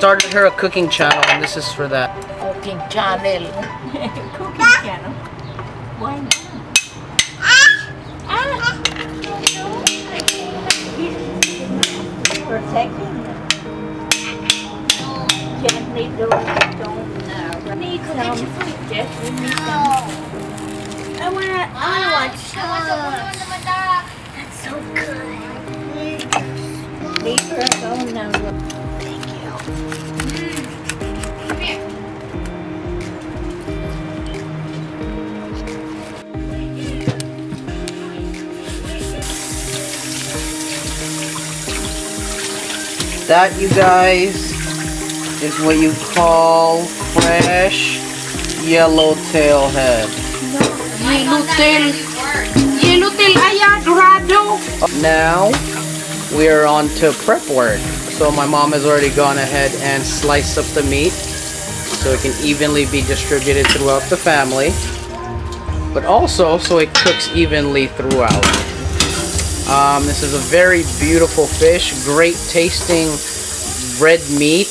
started her a cooking channel, and this is for that. Cooking channel. Cooking channel. Why not? Protecting them. Gently do it. Don't uh, need some. Just give me some. I wanna, I wanna watch. That's so good. Leave her alone now. That, you guys, is what you call fresh yellowtail head. Yellowtail. Yellowtail ay dorado. Now, we are on to prep work. So my mom has already gone ahead and sliced up the meat so it can evenly be distributed throughout the family. But also so it cooks evenly throughout. Um, this is a very beautiful fish, great tasting red meat.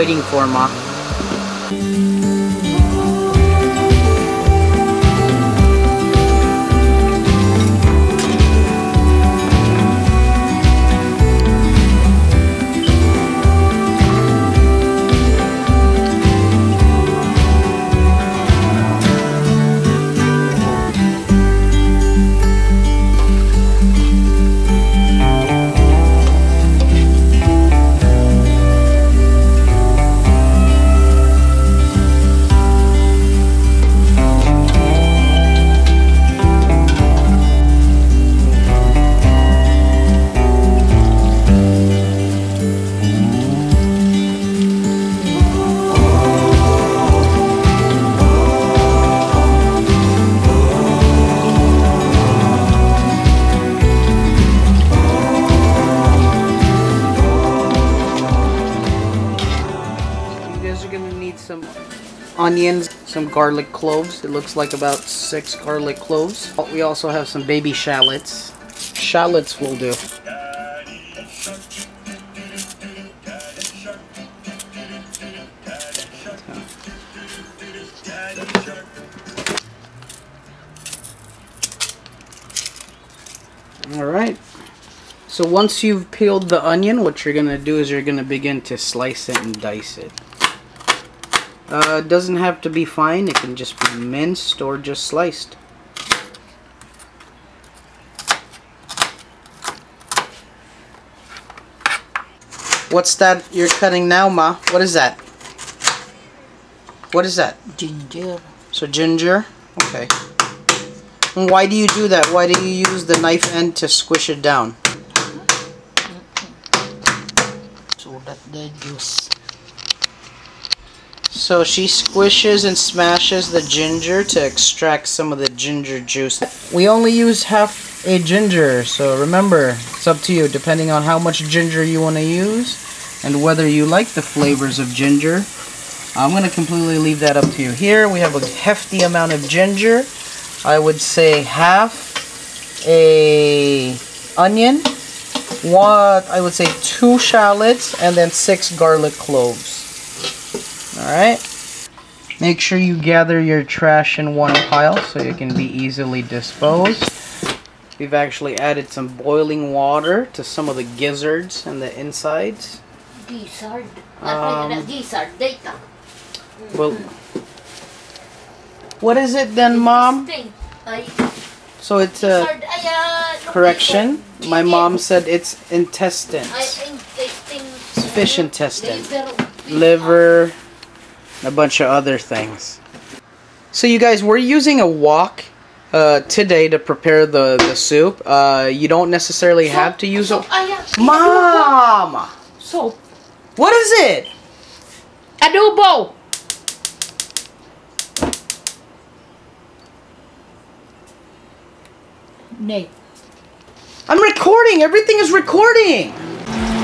Waiting for, Ma? Onions, some garlic cloves. It looks like about six garlic cloves. We also have some baby shallots. Shallots will do. Alright. So once you've peeled the onion, what you're going to do is you're going to begin to slice it and dice it. Uh, it doesn't have to be fine. It can just be minced or just sliced. What's that you're cutting now, Ma? What is that? What is that? Ginger. So ginger? Okay. And why do you do that? Why do you use the knife end to squish it down? So that the juice. So she squishes and smashes the ginger to extract some of the ginger juice. We only use half a ginger, so remember, it's up to you depending on how much ginger you want to use and whether you like the flavors of ginger. I'm going to completely leave that up to you. Here we have a hefty amount of ginger. I would say half a onion, what I would say two shallots, and then six garlic cloves. Alright. Make sure you gather your trash in one pile so it can be easily disposed. We've actually added some boiling water to some of the gizzards and the insides. Gizzard. Um, gizzard. Data. Well, what is it then, Mom? So it's a ah, correction. My mom said it's intestines. intestine. It's fish intestine. Liver. Liver, and a bunch of other things. So you guys, we're using a wok uh, today to prepare the, the soup. Uh, you don't necessarily have to use a... I have Mom! So, What is it? adobo. Nay. I'm recording. Everything is recording.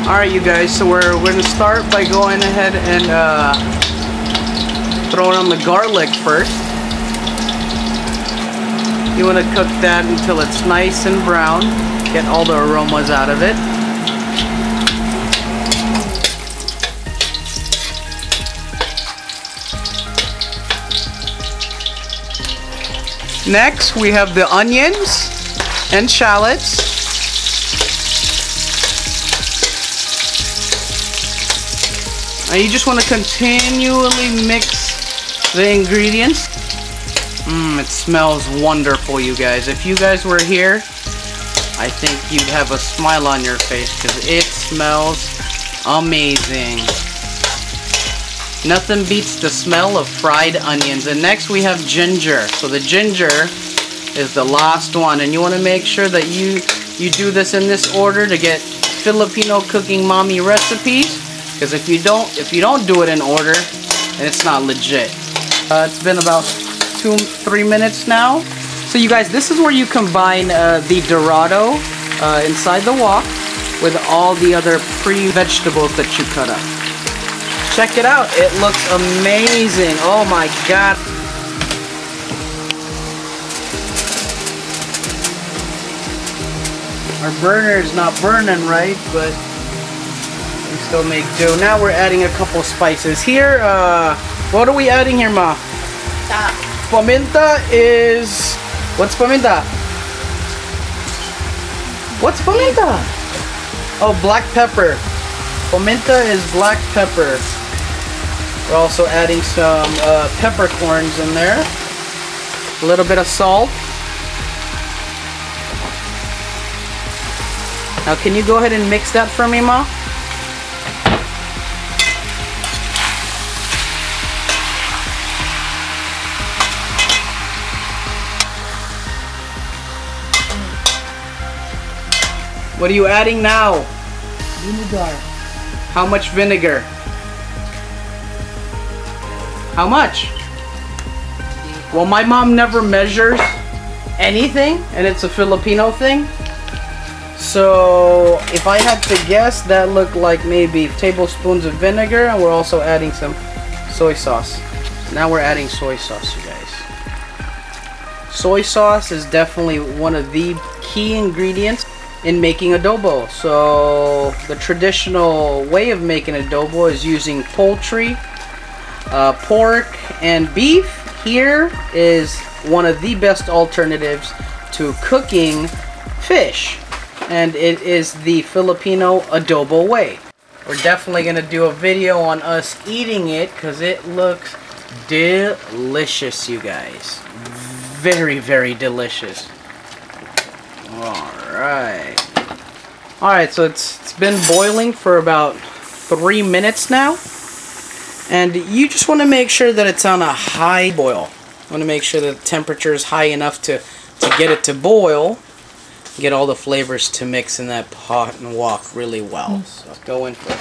All right, you guys. So we're we're gonna start by going ahead and uh, throwing on the garlic first. You want to cook that until it's nice and brown. Get all the aromas out of it. Next, we have the onions and shallots. You just want to continually mix the ingredients. Mmm, it smells wonderful, you guys. If you guys were here, I think you'd have a smile on your face because it smells amazing. Nothing beats the smell of fried onions. And next we have ginger. So the ginger is the last one. And you want to make sure that you, you do this in this order to get Filipino cooking mommy recipes. Because if you don't if you don't do it in order, then it's not legit. Uh, it's been about two, three minutes now. So you guys, this is where you combine uh, the Dorado uh, inside the wok with all the other pre-vegetables that you cut up. Check it out. It looks amazing. Oh my god. Our burner is not burning right, but we still make do. Now we're adding a couple spices. Here, uh, what are we adding here, Ma? Paminta is... What's paminta? What's paminta? Oh, black pepper. Paminta is black pepper. We're also adding some uh, peppercorns in there. A little bit of salt. Now can you go ahead and mix that for me, Ma? What are you adding now? Vinegar. How much vinegar? How much? Well, my mom never measures anything, and it's a Filipino thing. So, if I had to guess, that looked like maybe tablespoons of vinegar, and we're also adding some soy sauce. Now we're adding soy sauce, you guys. Soy sauce is definitely one of the key ingredients in making adobo. So the traditional way of making adobo is using poultry, uh, pork, and beef. Here is one of the best alternatives to cooking fish, and it is the Filipino adobo way. We're definitely going to do a video on us eating it because it looks delicious, you guys. Very, very delicious. Alright. Alright, so it's, it's been boiling for about three minutes now. And you just want to make sure that it's on a high boil. You want to make sure that the temperature is high enough to, to get it to boil. Get all the flavors to mix in that pot and wok really well. So go in for a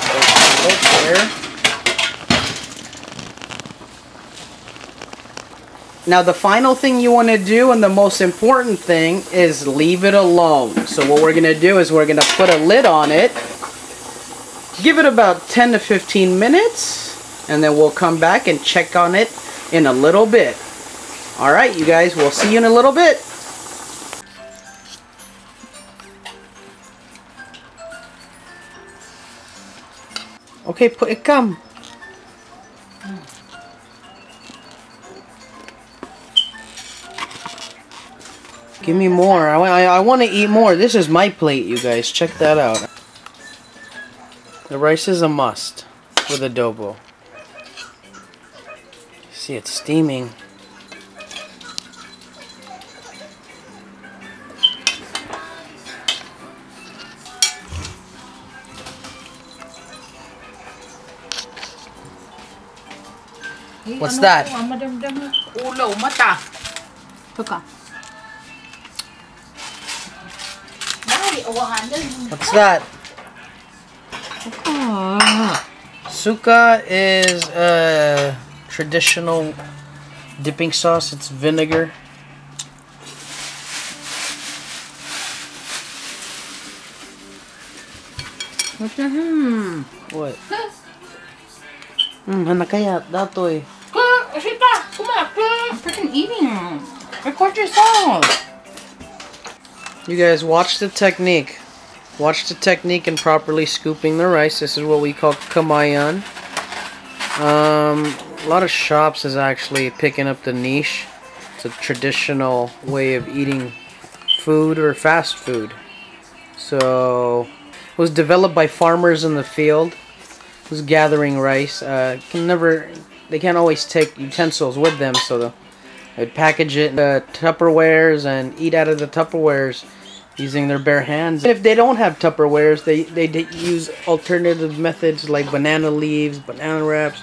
there. Now the final thing you want to do and the most important thing is leave it alone. So what we're going to do is we're going to put a lid on it. Give it about 10 to 15 minutes and then we'll come back and check on it in a little bit. Alright you guys, we'll see you in a little bit. Okay, put it come. Give me more. I, I, I want to eat more. This is my plate, you guys. Check that out. The rice is a must with adobo. See, it's steaming. What's ano that? ko, What's that? Suka is a traditional dipping sauce. It's vinegar. What the hmm? What? Hmm, hanakaya, datoy. Ka, Sita, kumak. I'm freaking eating. Record yourself. You guys watch the technique. Watch the technique in properly scooping the rice. This is what we call kamayan. Um, a lot of shops is actually picking up the niche. It's a traditional way of eating food or fast food. So, it was developed by farmers in the field who's gathering rice. Uh, can never, they can't always take utensils with them, so the They'd package it in Tupperwares and eat out of the Tupperwares using their bare hands. And If they don't have Tupperwares, they they use alternative methods like banana leaves, banana wraps,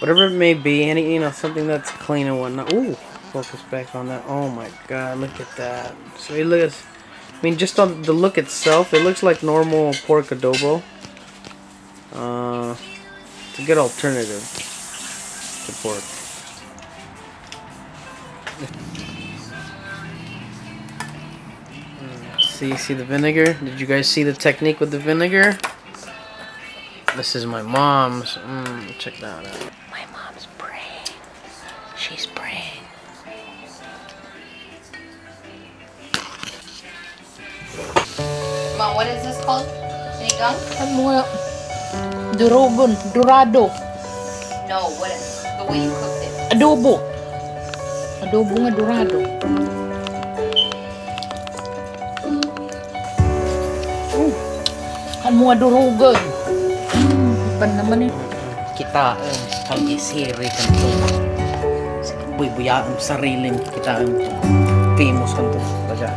whatever it may be. Any you know something that's clean and whatnot. Ooh, focus back on that. Oh my God, look at that. So it looks. I mean, just on the look itself, it looks like normal pork adobo. Uh, it's a good alternative to pork. See, see the vinegar? Did you guys see the technique with the vinegar? This is my mom's. Mm, check that out. My mom's praying. She's praying. Mom, what is this called? Sinigang? Ano mo Durobon, durado, No, what is the way you cooked it? adobo. Adobo nga durado. Mm. Kan mo nga durugon. Mm, ipan naman eh. Kita ang pag-isiri kan to. Buy-buya ang sariling kita ang famous kan to. Baga.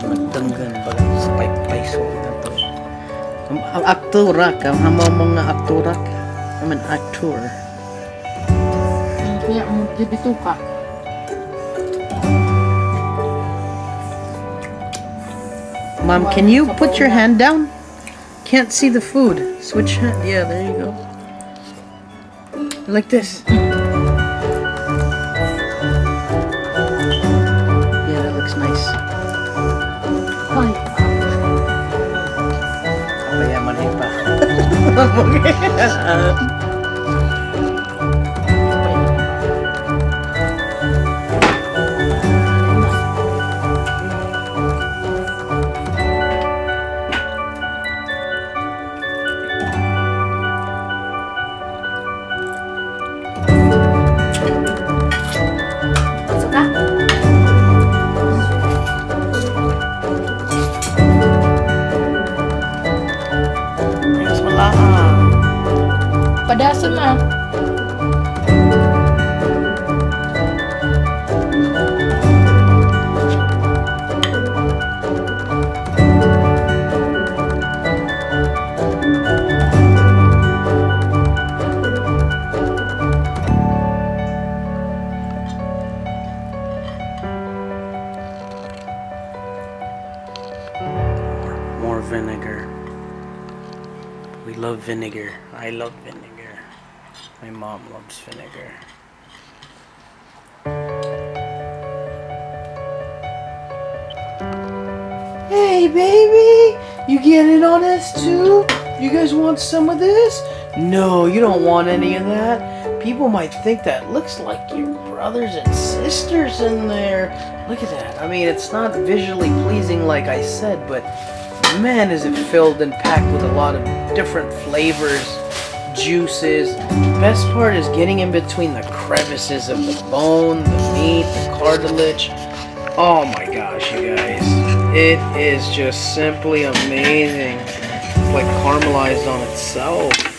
Nagdanggan baga sa pay-payso kan to. Ang aktora ka, ang mga mga aktora ka. I'm an actor. Kaya mo dibito ka. Mom, can you put your hand down? Can't see the food. Switch hand. Yeah, there you go. Like this. Yeah, that looks nice. Payaman eh pa. Padasan na. More vinegar. We love vinegar. I love vinegar. My mom loves vinegar. Hey, baby! You getting on this too? You guys want some of this? No, you don't want any of that. People might think that looks like your brothers and sisters in there. Look at that. I mean, it's not visually pleasing like I said, but man, is it filled and packed with a lot of different flavors, juices. Best part is getting in between the crevices of the bone, the meat, the cartilage. Oh my gosh, you guys. It is just simply amazing. It's like caramelized on itself.